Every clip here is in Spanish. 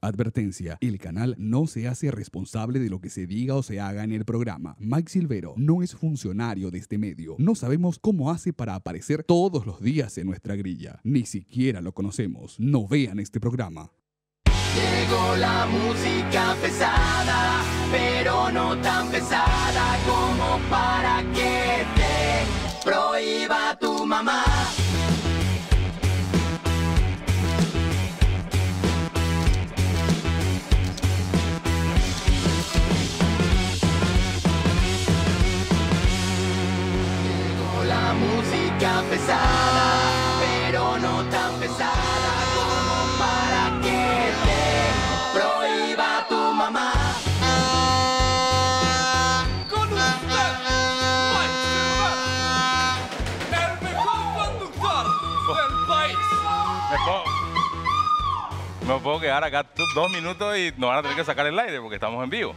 Advertencia, el canal no se hace responsable de lo que se diga o se haga en el programa. Mike Silvero no es funcionario de este medio. No sabemos cómo hace para aparecer todos los días en nuestra grilla. Ni siquiera lo conocemos. No vean este programa. Llegó la música pesada, pero no tan pesada como para que te prohíba tu mamá. Pesada, pero no tan pesada como para que te prohíba tu mamá. Con usted, Mike el mejor conductor del país. Me puedo, me puedo quedar acá dos minutos y nos van a tener que sacar el aire porque estamos en vivo.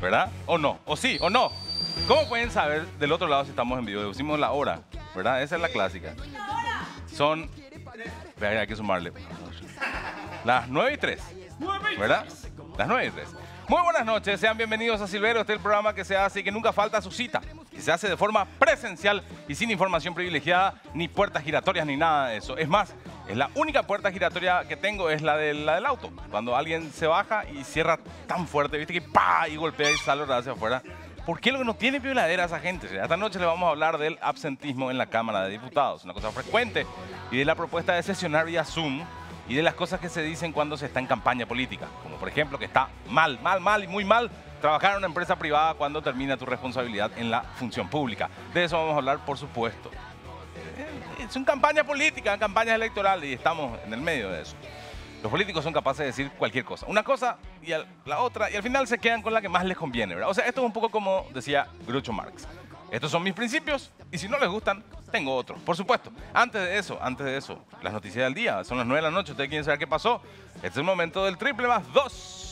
¿Verdad? ¿O no? ¿O sí? ¿O no? ¿Cómo pueden saber del otro lado si estamos en vivo? Decimos la hora, ¿verdad? Esa es la clásica. Son... Espera, hay que sumarle. Las 9 y 3. ¿Verdad? Las 9 y 3. Muy buenas noches, sean bienvenidos a Silvero, este es el programa que se hace y que nunca falta su cita. Que se hace de forma presencial y sin información privilegiada, ni puertas giratorias, ni nada de eso. Es más, es la única puerta giratoria que tengo, es la, del- la del auto. Cuando alguien se baja y cierra tan fuerte, viste que pa y golpea y sale hacia afuera. ¿Por qué lo que no tiene violadera esa gente? Esta noche le vamos a hablar del absentismo en la Cámara de Diputados, una cosa frecuente, y de la propuesta de sesionar vía Zoom y de las cosas que se dicen cuando se está en campaña política, como por ejemplo que está mal, mal, mal y muy mal trabajar en una empresa privada cuando termina tu responsabilidad en la función pública. De eso vamos a hablar, por supuesto. Es una campaña política, campaña electoral y estamos en el medio de eso. Los políticos son capaces de decir cualquier cosa. Una cosa y la otra, y al final se quedan con la que más les conviene, ¿verdad? O sea, esto es un poco como decía Groucho Marx. Estos son mis principios y si no les gustan, tengo otros. Por supuesto, antes de eso, antes de eso, las noticias del día. Son las 9 de la noche, ustedes quieren saber qué pasó. Este es el momento del triple más dos.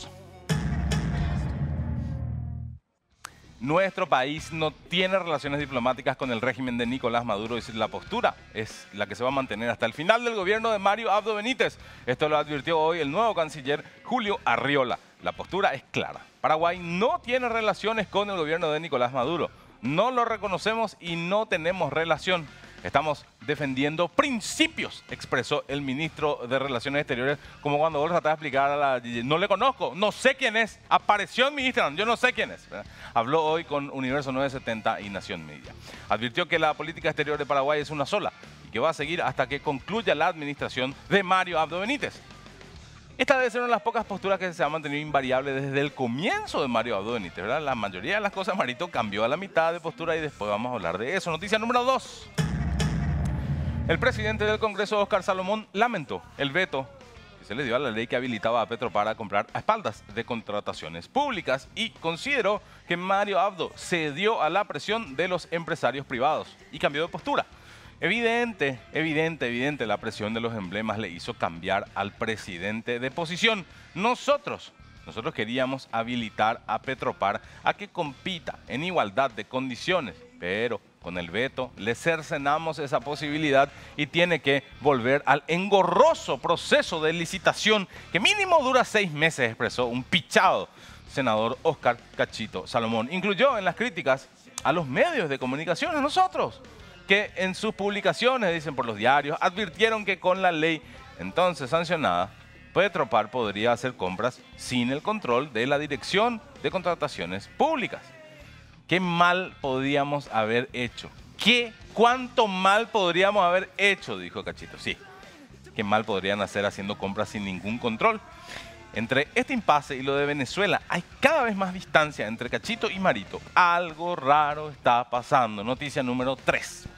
Nuestro país no tiene relaciones diplomáticas con el régimen de Nicolás Maduro y la postura es la que se va a mantener hasta el final del gobierno de Mario Abdo Benítez. Esto lo advirtió hoy el nuevo canciller Julio Arriola. La postura es clara. Paraguay no tiene relaciones con el gobierno de Nicolás Maduro. No lo reconocemos y no tenemos relación. Estamos defendiendo principios, expresó el ministro de Relaciones Exteriores, como cuando vos tratás de explicar a la... No le conozco, no sé quién es, apareció en mi yo no sé quién es. Habló hoy con Universo 970 y Nación Media. Advirtió que la política exterior de Paraguay es una sola y que va a seguir hasta que concluya la administración de Mario Abdo Benítez. Esta debe ser una de las pocas posturas que se ha mantenido invariable desde el comienzo de Mario Abdo Benítez. La mayoría de las cosas, Marito, cambió a la mitad de postura y después vamos a hablar de eso. Noticia número dos. El presidente del Congreso, Oscar Salomón, lamentó el veto que se le dio a la ley que habilitaba a Petropar a comprar a espaldas de contrataciones públicas y consideró que Mario Abdo cedió a la presión de los empresarios privados y cambió de postura. Evidente, evidente, evidente, la presión de los emblemas le hizo cambiar al presidente de posición. Nosotros, nosotros queríamos habilitar a Petropar a que compita en igualdad de condiciones, pero con el veto le cercenamos esa posibilidad y tiene que volver al engorroso proceso de licitación que mínimo dura seis meses, expresó un pichado senador Oscar Cachito Salomón. Incluyó en las críticas a los medios de comunicación, a nosotros, que en sus publicaciones, dicen por los diarios, advirtieron que con la ley entonces sancionada, Petropar podría hacer compras sin el control de la Dirección de Contrataciones Públicas. ¿Qué mal podríamos haber hecho? ¿Qué? ¿Cuánto mal podríamos haber hecho? Dijo Cachito. Sí. ¿Qué mal podrían hacer haciendo compras sin ningún control? Entre este impasse y lo de Venezuela hay cada vez más distancia entre Cachito y Marito. Algo raro está pasando. Noticia número 3.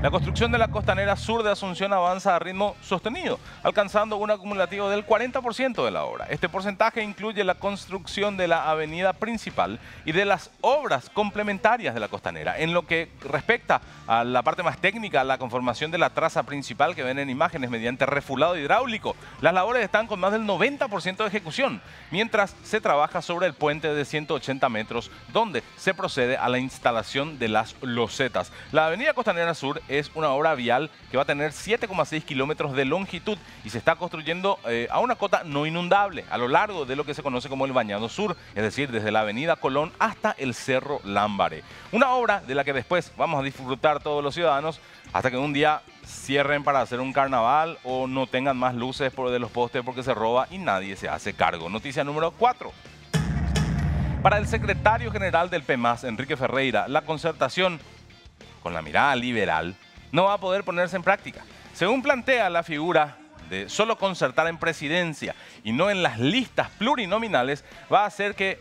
La construcción de la costanera sur de Asunción avanza a ritmo sostenido, alcanzando un acumulativo del 40% de la obra. Este porcentaje incluye la construcción de la avenida principal y de las obras complementarias de la costanera. En lo que respecta a la parte más técnica, la conformación de la traza principal que ven en imágenes mediante refulado hidráulico, las labores están con más del 90% de ejecución, mientras se trabaja sobre el puente de 180 metros, donde se procede a la instalación de las losetas. La avenida Costanera Sur es una obra vial que va a tener 7,6 kilómetros de longitud y se está construyendo eh, a una cota no inundable a lo largo de lo que se conoce como el Bañado Sur, es decir, desde la avenida Colón hasta el Cerro Lámbare. Una obra de la que después vamos a disfrutar todos los ciudadanos hasta que un día cierren para hacer un carnaval o no tengan más luces por de los postes porque se roba y nadie se hace cargo. Noticia número 4. Para el secretario general del PEMAS, Enrique Ferreira, la concertación con la mirada liberal no va a poder ponerse en práctica. Según plantea la figura de solo concertar en presidencia y no en las listas plurinominales, va a hacer que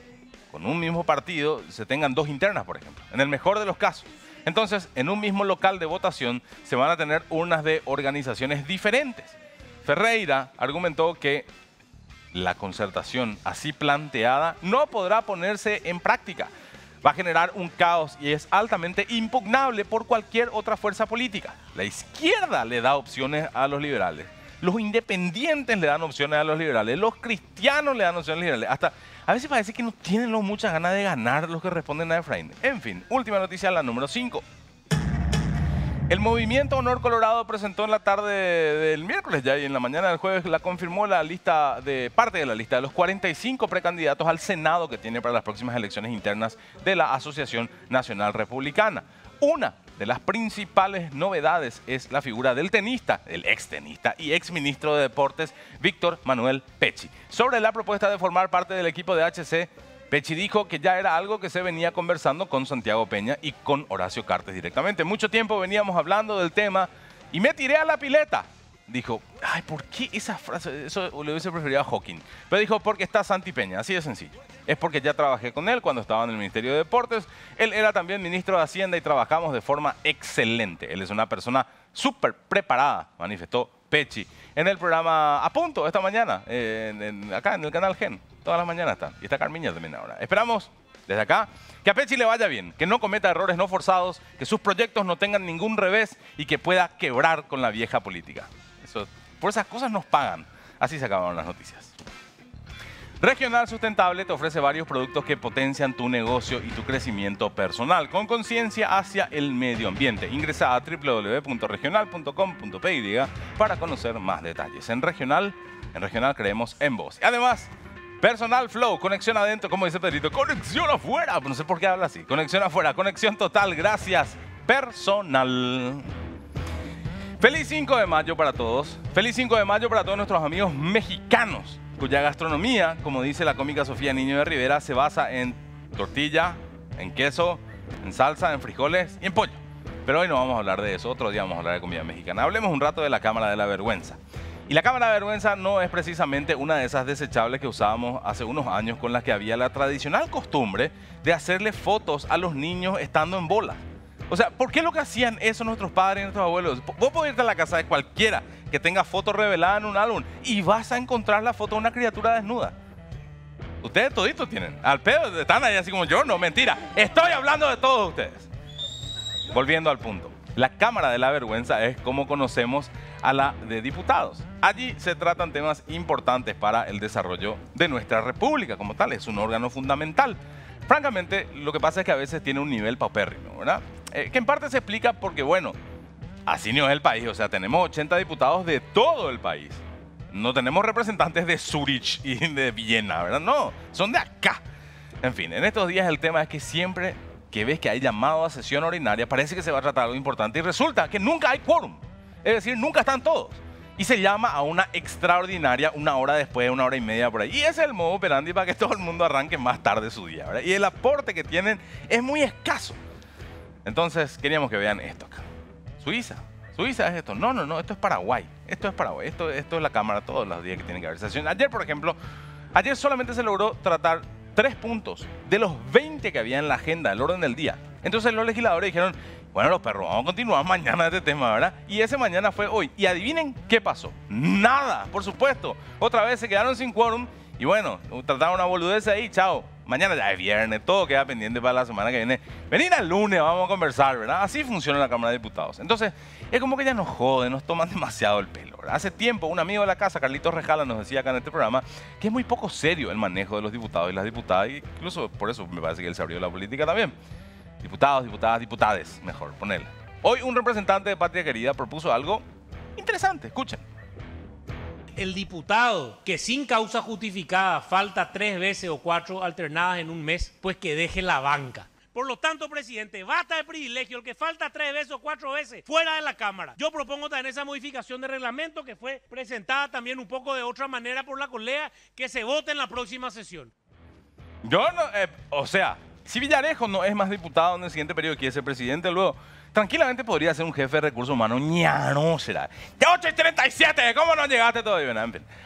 con un mismo partido se tengan dos internas, por ejemplo, en el mejor de los casos. Entonces, en un mismo local de votación se van a tener urnas de organizaciones diferentes. Ferreira argumentó que la concertación así planteada no podrá ponerse en práctica. Va a generar un caos y es altamente impugnable por cualquier otra fuerza política. La izquierda le da opciones a los liberales. Los independientes le dan opciones a los liberales. Los cristianos le dan opciones a los liberales. Hasta a veces parece que no tienen muchas ganas de ganar los que responden a Efraín. En fin, última noticia, la número 5. El movimiento Honor Colorado presentó en la tarde del miércoles ya y en la mañana del jueves la confirmó la lista de parte de la lista de los 45 precandidatos al Senado que tiene para las próximas elecciones internas de la Asociación Nacional Republicana. Una de las principales novedades es la figura del tenista, el ex tenista y ex ministro de Deportes, Víctor Manuel Pecci. Sobre la propuesta de formar parte del equipo de HC, Pecci dijo que ya era algo que se venía conversando con Santiago Peña y con Horacio Cartes directamente. Mucho tiempo veníamos hablando del tema y me tiré a la pileta. Dijo, ay, ¿por qué esa frase? Eso le hubiese preferido a Hawking. Pero dijo, porque está Santi Peña, así de sencillo. Es porque ya trabajé con él cuando estaba en el Ministerio de Deportes. Él era también ministro de Hacienda y trabajamos de forma excelente. Él es una persona súper preparada, manifestó Pecci en el programa A Punto esta mañana, eh, en- acá en el canal Gen. Todas las mañanas están. Y está Carmiña también ahora. Esperamos desde acá que a Pecci le vaya bien, que no cometa errores no forzados, que sus proyectos no tengan ningún revés y que pueda quebrar con la vieja política. Eso, por esas cosas nos pagan. Así se acabaron las noticias. Regional Sustentable te ofrece varios productos que potencian tu negocio y tu crecimiento personal con conciencia hacia el medio ambiente. Ingresa a www.regional.com.py para conocer más detalles. En Regional, en Regional creemos en vos. Y además, Personal Flow, conexión adentro, como dice Pedrito, conexión afuera. No sé por qué habla así. Conexión afuera, conexión total. Gracias. Personal. Feliz 5 de mayo para todos. Feliz 5 de mayo para todos nuestros amigos mexicanos, cuya gastronomía, como dice la cómica Sofía Niño de Rivera, se basa en tortilla, en queso, en salsa, en frijoles y en pollo. Pero hoy no vamos a hablar de eso, otro día vamos a hablar de comida mexicana. Hablemos un rato de la Cámara de la Vergüenza. Y la Cámara de Vergüenza no es precisamente una de esas desechables que usábamos hace unos años con las que había la tradicional costumbre de hacerle fotos a los niños estando en bola. O sea, ¿por qué lo que hacían eso nuestros padres y nuestros abuelos? Vos podés irte a la casa de cualquiera que tenga foto revelada en un álbum y vas a encontrar la foto de una criatura desnuda. Ustedes toditos tienen. Al pedo están ahí así como yo, no, mentira. Estoy hablando de todos ustedes. Volviendo al punto. La Cámara de la Vergüenza es como conocemos a la de diputados. Allí se tratan temas importantes para el desarrollo de nuestra república como tal. Es un órgano fundamental. Francamente, lo que pasa es que a veces tiene un nivel paupérrimo, ¿verdad? Eh, que en parte se explica porque, bueno, así no es el país. O sea, tenemos 80 diputados de todo el país. No tenemos representantes de Zurich y de Viena, ¿verdad? No, son de acá. En fin, en estos días el tema es que siempre que ves que hay llamado a sesión ordinaria, parece que se va a tratar algo importante y resulta que nunca hay quórum. Es decir, nunca están todos. Y se llama a una extraordinaria una hora después, una hora y media por ahí. Y ese es el modo operandi para que todo el mundo arranque más tarde su día. ¿verdad? Y el aporte que tienen es muy escaso. Entonces, queríamos que vean esto acá. Suiza. Suiza es esto. No, no, no, esto es Paraguay. Esto es Paraguay. Esto, esto es la Cámara todos los días que tiene que haber sesión. Ayer, por ejemplo, ayer solamente se logró tratar tres puntos de los 20 que había en la agenda, el orden del día. Entonces los legisladores dijeron, bueno, los perros, vamos a continuar mañana este tema, ¿verdad? Y ese mañana fue hoy. Y adivinen qué pasó. Nada, por supuesto. Otra vez se quedaron sin quórum y bueno, trataron una boludez ahí, chao. Mañana ya es viernes, todo queda pendiente para la semana que viene. Venir al lunes, vamos a conversar, ¿verdad? Así funciona la Cámara de Diputados. Entonces, es como que ya nos joden, nos toman demasiado el pelo, ¿verdad? Hace tiempo, un amigo de la casa, Carlitos Rejala, nos decía acá en este programa que es muy poco serio el manejo de los diputados y las diputadas, y incluso por eso me parece que él se abrió la política también. Diputados, diputadas, diputades, mejor, ponerle. Hoy un representante de Patria Querida propuso algo interesante, escuchen. el diputado que sin causa justificada falta tres veces o cuatro alternadas en un mes, pues que deje la banca. Por lo tanto, presidente, basta de privilegio. El que falta tres veces o cuatro veces fuera de la Cámara. Yo propongo también esa modificación de reglamento que fue presentada también un poco de otra manera por la colea, que se vote en la próxima sesión. Yo no, eh, o sea, si Villarejo no es más diputado en el siguiente periodo y quiere ser presidente, luego tranquilamente podría ser un jefe de recursos humanos. no será. Ya 8 y 37, ¿cómo no llegaste todavía?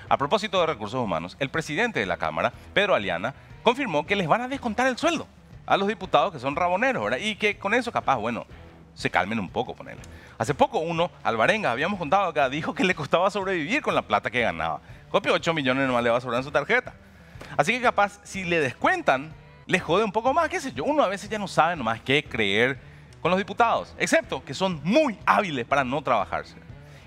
A propósito de recursos humanos, el presidente de la Cámara, Pedro Aliana, confirmó que les van a descontar el sueldo a los diputados que son raboneros, ¿verdad? Y que con eso capaz, bueno, se calmen un poco, ponele. Hace poco uno, Alvarenga, habíamos contado acá, dijo que le costaba sobrevivir con la plata que ganaba. Copio 8 millones nomás le va a sobrar en su tarjeta. Así que capaz, si le descuentan, le jode un poco más, qué sé yo. Uno a veces ya no sabe nomás qué creer con los diputados, excepto que son muy hábiles para no trabajarse.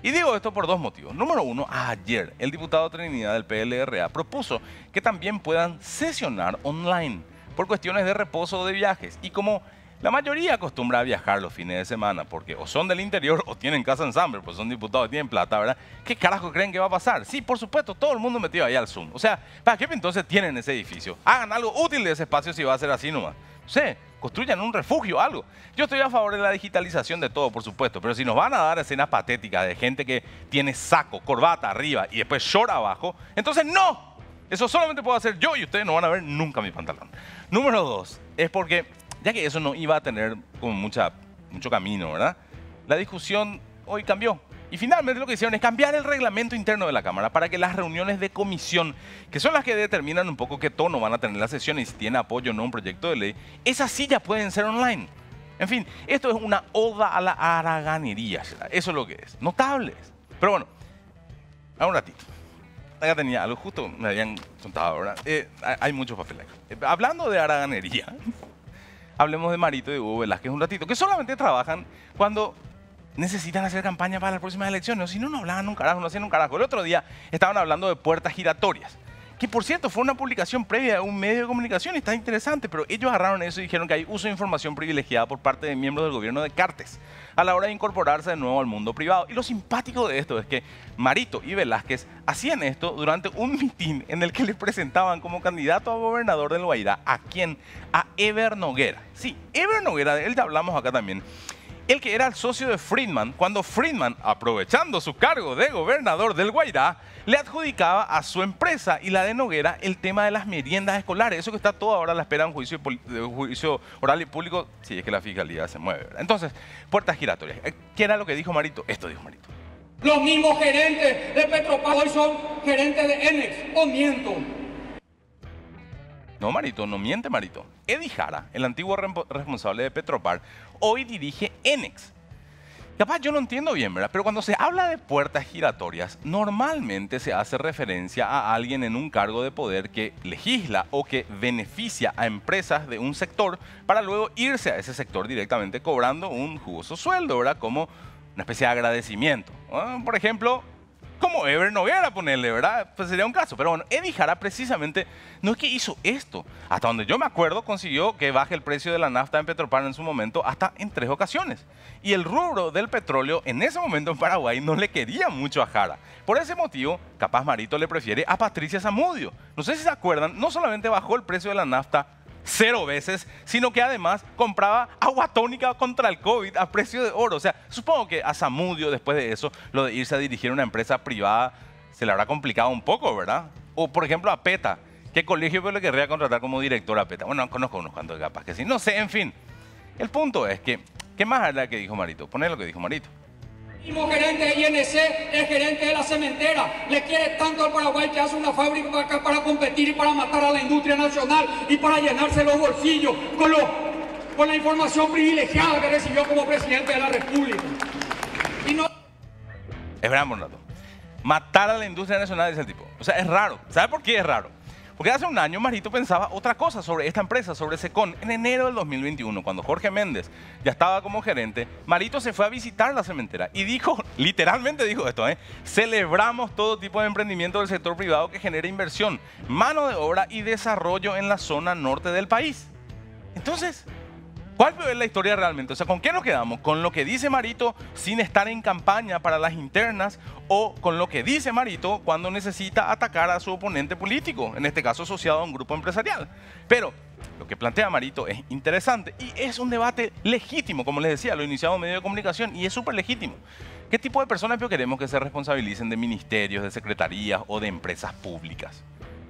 Y digo esto por dos motivos. Número uno, ayer el diputado Trinidad del PLRA propuso que también puedan sesionar online por cuestiones de reposo o de viajes. Y como la mayoría acostumbra a viajar los fines de semana, porque o son del interior o tienen casa en Samber, pues son diputados y tienen plata, ¿verdad? ¿Qué carajo creen que va a pasar? Sí, por supuesto, todo el mundo metido ahí al Zoom. O sea, ¿para qué entonces tienen ese edificio? Hagan algo útil de ese espacio si va a ser así nomás. No sé, construyan un refugio, algo. Yo estoy a favor de la digitalización de todo, por supuesto, pero si nos van a dar escenas patéticas de gente que tiene saco, corbata arriba y después short abajo, entonces no. Eso solamente puedo hacer yo y ustedes no van a ver nunca mi pantalón. Número dos, es porque, ya que eso no iba a tener como mucha, mucho camino, ¿verdad? La discusión hoy cambió. Y finalmente lo que hicieron es cambiar el reglamento interno de la Cámara para que las reuniones de comisión, que son las que determinan un poco qué tono van a tener las sesiones si tiene apoyo o no un proyecto de ley, esas sí ya pueden ser online. En fin, esto es una oda a la haraganería, eso es lo que es. Notables. Pero bueno, a un ratito. Acá tenía algo, justo me habían contado, ¿verdad? Eh, hay- muchos papeles. Eh, hablando de haraganería, hablemos de Marito y de Hugo Velázquez un ratito, que solamente trabajan cuando necesitan hacer campaña para las próximas elecciones. Si no, no hablaban un carajo, no hacían un carajo. El otro día estaban hablando de puertas giratorias. Que por cierto fue una publicación previa de un medio de comunicación y está interesante, pero ellos agarraron eso y dijeron que hay uso de información privilegiada por parte de miembros del gobierno de Cartes a la hora de incorporarse de nuevo al mundo privado. Y lo simpático de esto es que Marito y Velázquez hacían esto durante un mitin en el que les presentaban como candidato a gobernador del Guairá a quién? A Ever Noguera. Sí, Ever Noguera, de él ya hablamos acá también el que era el socio de Friedman, cuando Friedman, aprovechando su cargo de gobernador del Guairá, le adjudicaba a su empresa y la de Noguera el tema de las meriendas escolares. Eso que está todo ahora a la espera de un juicio, poli- de un juicio oral y público, si es que la fiscalía se mueve. ¿verdad? Entonces, puertas giratorias. Eh, ¿Qué era lo que dijo Marito? Esto dijo Marito. Los mismos gerentes de Petropar hoy son gerentes de Enex. ¿O miento? No, Marito, no miente, Marito. Eddie Jara, el antiguo responsable de Petropar, hoy dirige Enex. Capaz yo no entiendo bien, ¿verdad? Pero cuando se habla de puertas giratorias, normalmente se hace referencia a alguien en un cargo de poder que legisla o que beneficia a empresas de un sector para luego irse a ese sector directamente cobrando un jugoso sueldo, ¿verdad? Como una especie de agradecimiento. Por ejemplo, como Ever Noguera, ponerle, ¿verdad? Pues sería un caso. Pero bueno, Eddie Jara precisamente no es que hizo esto. Hasta donde yo me acuerdo, consiguió que baje el precio de la nafta en Petropar en su momento hasta en tres ocasiones. Y el rubro del petróleo en ese momento en Paraguay no le quería mucho a Jara. Por ese motivo, capaz Marito le prefiere a Patricia Zamudio. No sé si se acuerdan, no solamente bajó el precio de la nafta cero veces, sino que además compraba agua tónica contra el COVID a precio de oro. O sea, supongo que a Zamudio después de eso, lo de irse a dirigir una empresa privada se le habrá complicado un poco, ¿verdad? O por ejemplo a PETA. ¿Qué colegio le querría contratar como director a PETA? Bueno, conozco unos cuantos capaz que sí. No sé, en fin. El punto es que, ¿qué más es que dijo Marito? Poner lo que dijo Marito. El mismo gerente de INC es gerente de la cementera. Le quiere tanto al Paraguay que hace una fábrica para acá para competir y para matar a la industria nacional y para llenarse los bolsillos con, lo- con la información privilegiada que recibió como presidente de la República. Y no Es. Matar a la industria nacional, dice el tipo. O sea, es raro. ¿Sabe por qué es raro? Porque hace un año Marito pensaba otra cosa sobre esta empresa, sobre Secon. En enero del 2021, cuando Jorge Méndez ya estaba como gerente, Marito se fue a visitar la cementera y dijo, literalmente dijo esto, ¿eh? celebramos todo tipo de emprendimiento del sector privado que genere inversión, mano de obra y desarrollo en la zona norte del país. Entonces, ¿Cuál es la historia realmente? O sea, ¿con qué nos quedamos? ¿Con lo que dice Marito sin estar en campaña para las internas o con lo que dice Marito cuando necesita atacar a su oponente político, en este caso asociado a un grupo empresarial? Pero lo que plantea Marito es interesante y es un debate legítimo, como les decía, lo iniciamos en medio de comunicación y es súper legítimo. ¿Qué tipo de personas queremos que se responsabilicen de ministerios, de secretarías o de empresas públicas?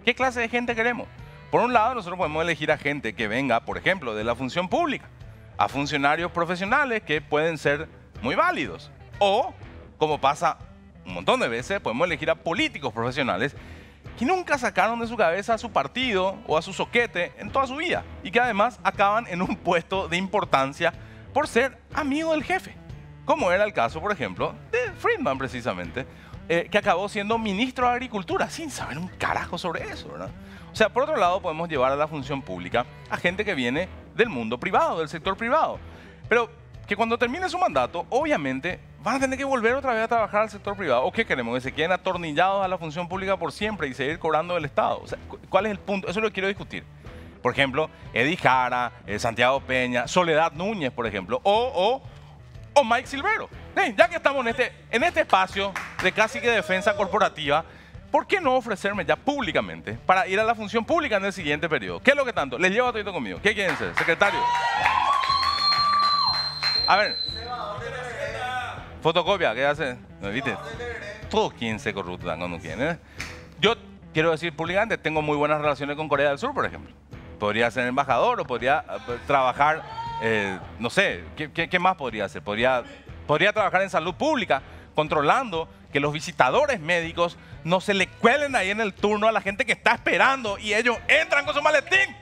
¿Qué clase de gente queremos? Por un lado, nosotros podemos elegir a gente que venga, por ejemplo, de la función pública, a funcionarios profesionales que pueden ser muy válidos. O, como pasa un montón de veces, podemos elegir a políticos profesionales que nunca sacaron de su cabeza a su partido o a su soquete en toda su vida y que además acaban en un puesto de importancia por ser amigo del jefe. Como era el caso, por ejemplo, de Friedman precisamente, eh, que acabó siendo ministro de Agricultura sin saber un carajo sobre eso, ¿verdad? O sea, por otro lado, podemos llevar a la función pública a gente que viene del mundo privado, del sector privado. Pero que cuando termine su mandato, obviamente van a tener que volver otra vez a trabajar al sector privado. ¿O qué queremos? Que se queden atornillados a la función pública por siempre y seguir cobrando del Estado. ¿cuál es el punto? Eso es lo quiero discutir. Por ejemplo, Eddie Jara, eh, Santiago Peña, Soledad Núñez, por ejemplo, o, o, o Mike Silvero. ya que estamos en este, en este espacio de casi que defensa corporativa, ¿por qué no ofrecerme ya públicamente para ir a la función pública en el siguiente periodo? ¿Qué es lo que tanto? Les llevo a todo conmigo. ¿Qué quieren ser? Secretario. A ver. Fotocopia, ¿qué hace? ¿No viste? Todos quieren se corruptan cuando quieren. ¿eh? Yo quiero decir públicamente, tengo muy buenas relaciones con Corea del Sur, por ejemplo. Podría ser embajador o podría eh, trabajar, eh, no sé, ¿qué, ¿qué, más podría hacer? Podría, podría trabajar en salud pública, controlando que los visitadores médicos no se le cuelen ahí en el turno a la gente que está esperando y ellos entran con su maletín.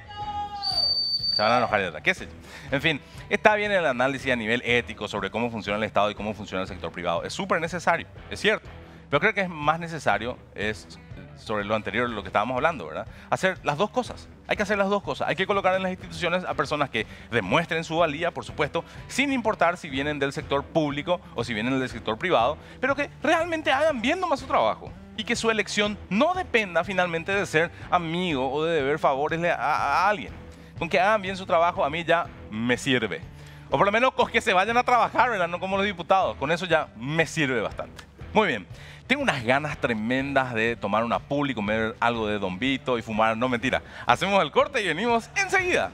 Se van a enojar de. En fin, está bien el análisis a nivel ético sobre cómo funciona el Estado y cómo funciona el sector privado. Es súper necesario, es cierto. Pero creo que es más necesario es sobre lo anterior, lo que estábamos hablando, ¿verdad? Hacer las dos cosas. Hay que hacer las dos cosas. Hay que colocar en las instituciones a personas que demuestren su valía, por supuesto, sin importar si vienen del sector público o si vienen del sector privado, pero que realmente hagan bien nomás su trabajo y que su elección no dependa finalmente de ser amigo o de deber favores a, alguien. Con que hagan bien su trabajo a mí ya me sirve. O por lo menos con que se vayan a trabajar, ¿verdad? No como los diputados. Con eso ya me sirve bastante. Muy bien. Tengo unas ganas tremendas de tomar una pública, comer algo de Don Vito y fumar. No, mentira. Hacemos el corte y venimos enseguida.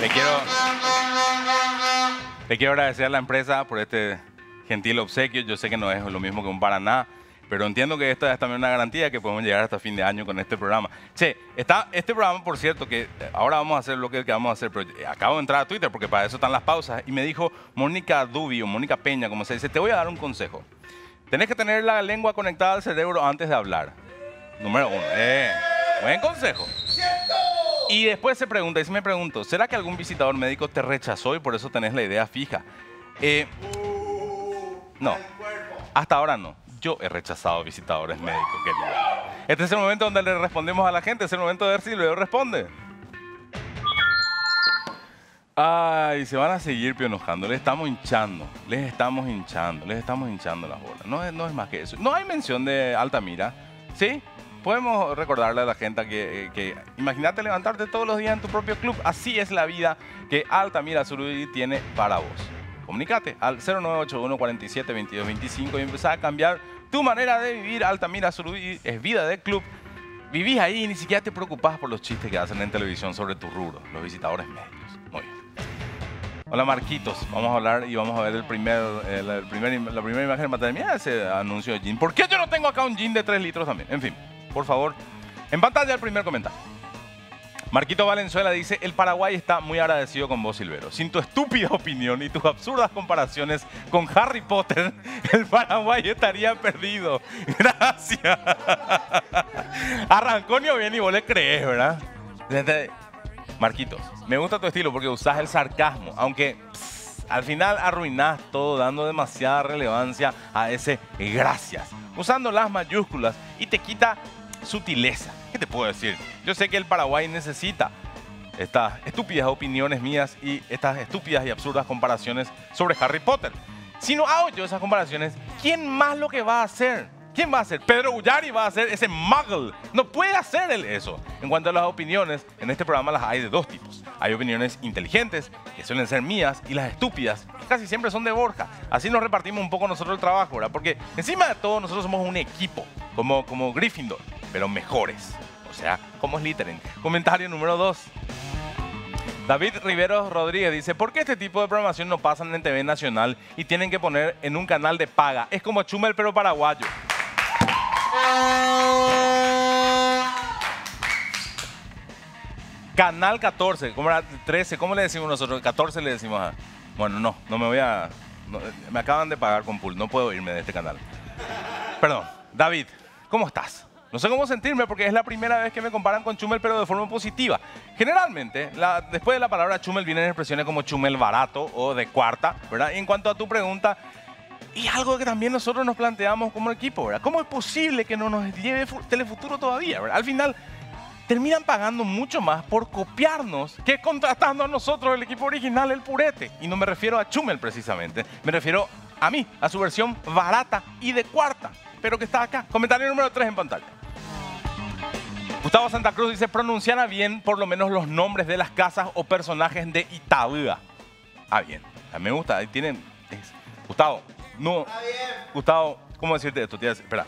Le quiero, le quiero agradecer a la empresa por este gentil obsequio. Yo sé que no es lo mismo que un Paraná, pero entiendo que esto es también una garantía que podemos llegar hasta fin de año con este programa. Che, está este programa, por cierto, que eh, ahora vamos a hacer lo que, vamos a hacer, pero eh, acabo de entrar a Twitter porque para eso están las pausas y me dijo Mónica Dubio, Mónica Peña, como se dice, te voy a dar un consejo. Tenés que tener la lengua conectada al cerebro antes de hablar. Número uno. Eh, buen consejo. Y después se pregunta, y si me pregunto, ¿será que algún visitador médico te rechazó y por eso tenés la idea fija? Eh, no, hasta ahora no. Yo he rechazado visitadores médicos. Este es el momento donde le respondemos a la gente, es el momento de ver si luego responde. Ay, se van a seguir pionojando, les estamos hinchando, les estamos hinchando, les estamos hinchando las bolas. No es, no es más que eso. No hay mención de Altamira, ¿sí? Podemos recordarle a la gente que, que imagínate levantarte todos los días en tu propio club. Así es la vida que Altamira Surui tiene para vos comunicate al 0981 47 22 25 y empezar a cambiar tu manera de vivir. Altamira es vida de club. Vivís ahí y ni siquiera te preocupás por los chistes que hacen en televisión sobre tu rubro, los visitadores médicos. Muy bien. Hola Marquitos, vamos a hablar y vamos a ver el primer, primer, la primera imagen de maternidad. Mira ese anuncio de gin. ¿Por qué yo no tengo acá un gin de 3 litros también? En fin, por favor, en pantalla el primer comentario. Marquito Valenzuela dice, el Paraguay está muy agradecido con vos, Silvero. Sin tu estúpida opinión y tus absurdas comparaciones con Harry Potter, el Paraguay estaría perdido. Gracias. Arranconio bien y vos le crees, ¿verdad? Marquitos, me gusta tu estilo porque usas el sarcasmo, aunque al final arruinás todo dando demasiada relevancia a ese gracias, usando las mayúsculas y te quita sutileza. ¿Qué te puedo decir? Yo sé que el Paraguay necesita estas estúpidas opiniones mías y estas estúpidas y absurdas comparaciones sobre Harry Potter. Si no hago yo esas comparaciones, ¿quién más lo que va a hacer? ¿Quién va a hacer? Pedro Ullari va a hacer ese muggle. No puede hacer él eso. En cuanto a las opiniones, en este programa las hay de dos tipos. Hay opiniones inteligentes, que suelen ser mías, y las estúpidas, que casi siempre son de Borja. Así nos repartimos un poco nosotros el trabajo, ¿verdad? Porque encima de todo, nosotros somos un equipo, como, como Gryffindor, pero mejores. O sea, como Slytherin. Comentario número dos. David Riveros Rodríguez dice, ¿por qué este tipo de programación no pasan en TV Nacional y tienen que poner en un canal de paga? Es como Chumel pero paraguayo. Canal 14, ¿cómo era? 13, ¿cómo le decimos nosotros? 14 le decimos a... Bueno, no, no me voy a... me acaban de pagar con pool, no puedo irme de este canal. Perdón, David, ¿cómo estás? No sé cómo sentirme porque es la primera vez que me comparan con Chumel, pero de forma positiva. Generalmente, la- después de la palabra Chumel vienen expresiones como Chumel barato o de cuarta, ¿verdad? Y en cuanto a tu pregunta, y algo que también nosotros nos planteamos como equipo, ¿verdad? ¿Cómo es posible que no nos lleve fu- Telefuturo todavía, ¿verdad? Al final, terminan pagando mucho más por copiarnos que contratando a nosotros el equipo original, el Purete. Y no me refiero a Chumel precisamente, me refiero a mí, a su versión barata y de cuarta, pero que está acá. Comentario número 3 en pantalla. Gustavo Santa Cruz dice, pronunciana bien por lo menos los nombres de las casas o personajes de Itabua. Ah, bien. A mí me gusta. Ahí tienen... es- Gustavo, no... Gustavo, ¿cómo decirte esto? Espera.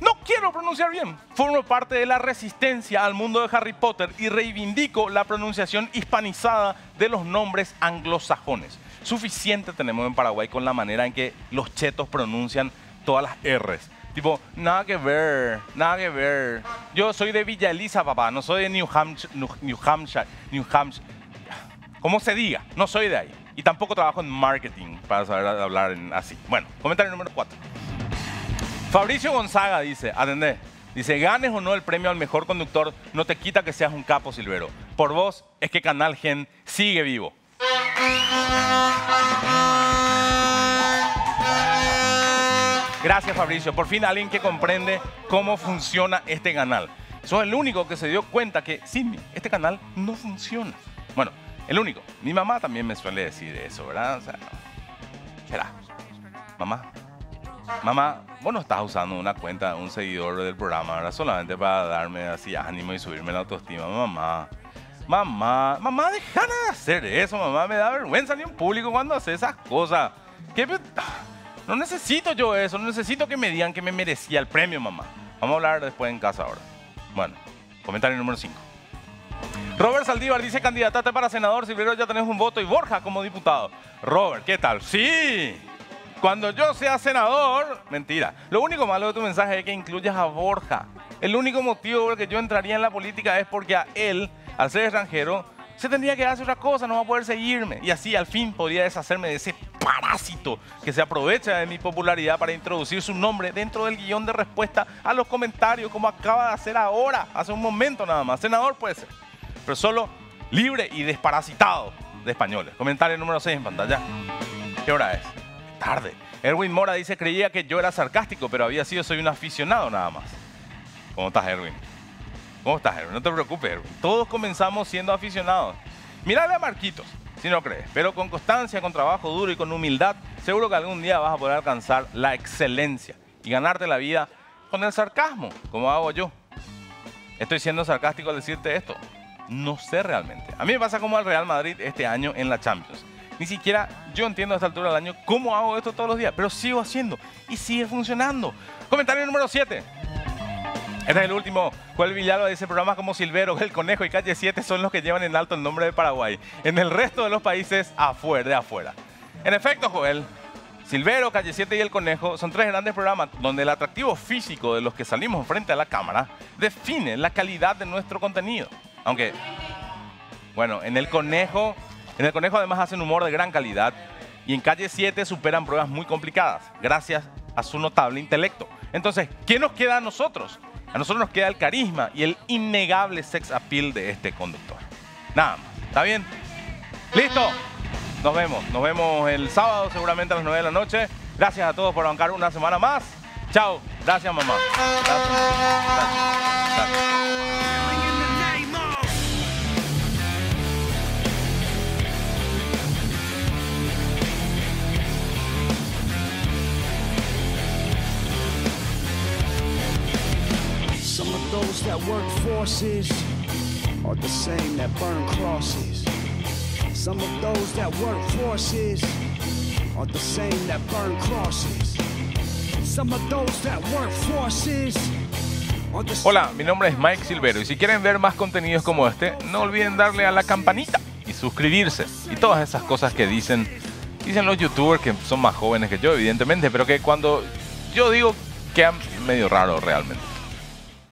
No quiero pronunciar bien. Formo parte de la resistencia al mundo de Harry Potter y reivindico la pronunciación hispanizada de los nombres anglosajones. Suficiente tenemos en Paraguay con la manera en que los chetos pronuncian todas las R's. Tipo, nada que ver, nada que ver. Yo soy de Villa Elisa, papá, no soy de New Hampshire, New, Hampshire, New Hampshire. Como se diga, no soy de ahí. Y tampoco trabajo en marketing para saber hablar en- así. Bueno, comentario número 4. Fabricio Gonzaga dice, atendé, dice, ganes o no el premio al mejor conductor, no te quita que seas un capo silvero. Por vos es que Canal Gen sigue vivo. Gracias Fabricio, por fin alguien que comprende cómo funciona este canal. Soy el único que se dio cuenta que sí, este canal no funciona. Bueno, el único. Mi mamá también me suele decir eso, ¿verdad? O sea, será. Mamá, Mamá, vos no estás usando una cuenta, un seguidor del programa, ¿verdad? Solamente para darme así ánimo y subirme la autoestima. Mamá, mamá, mamá, deja de hacer eso, mamá. Me da vergüenza ni en público cuando hace esas cosas. ¿Qué No necesito yo eso, no necesito que me digan que me merecía el premio, mamá. Vamos a hablar después en casa ahora. Bueno, comentario número 5. Robert Saldívar dice, candidatate para senador, si ya tenés un voto y Borja como diputado. Robert, ¿qué tal? Sí, cuando yo sea senador, mentira. Lo único malo de tu mensaje es que incluyas a Borja. El único motivo por el que yo entraría en la política es porque a él, al ser extranjero, se tendría que hacer otra cosa, no va a poder seguirme. Y así al fin podría deshacerme de ese parásito que se aprovecha de mi popularidad para introducir su nombre dentro del guion de respuesta a los comentarios, como acaba de hacer ahora, hace un momento nada más. Senador puede ser, pero solo libre y desparasitado de españoles. Comentario número 6 en pantalla. ¿Qué hora es? Tarde. Erwin Mora dice, creía que yo era sarcástico, pero había sido, soy un aficionado nada más. ¿Cómo estás, Erwin? ¿Cómo estás, Erwin? No te preocupes, Erwin. Todos comenzamos siendo aficionados. Mírale a Marquitos, si no crees. Pero con constancia, con trabajo duro y con humildad, seguro que algún día vas a poder alcanzar la excelencia y ganarte la vida con el sarcasmo, como hago yo. Estoy siendo sarcástico al decirte esto. No sé realmente. A mí me pasa como al Real Madrid este año en la Champions. Ni siquiera yo entiendo a esta altura del año cómo hago esto todos los días, pero sigo haciendo y sigue funcionando. Comentario número 7. Este es el último. Joel Villalba dice programas como Silvero, El Conejo y Calle 7 son los que llevan en alto el nombre de Paraguay. En el resto de los países, afuera, de afuera. En efecto, Joel, Silvero, Calle 7 y El Conejo son tres grandes programas donde el atractivo físico de los que salimos frente a la cámara define la calidad de nuestro contenido. Aunque, bueno, en El Conejo, en El Conejo además hacen humor de gran calidad y en Calle 7 superan pruebas muy complicadas gracias a su notable intelecto. Entonces, ¿qué nos queda a nosotros? A nosotros nos queda el carisma y el innegable sex appeal de este conductor. Nada más. ¿Está bien? ¡Listo! Nos vemos. Nos vemos el sábado, seguramente a las 9 de la noche. Gracias a todos por bancar una semana más. Chao. Gracias, mamá. Gracias. Gracias. Gracias. Those that work forces are the same that burn crosses. Some of those that work forces are the same that burn crosses. Some of those that work forces are the Hola, mi nombre es Mike Silvero y si quieren ver más contenidos como este, no olviden darle a la campanita y suscribirse y todas esas cosas que dicen dicen los youtubers que son más jóvenes que yo evidentemente, pero que cuando yo digo quedan medio raro realmente.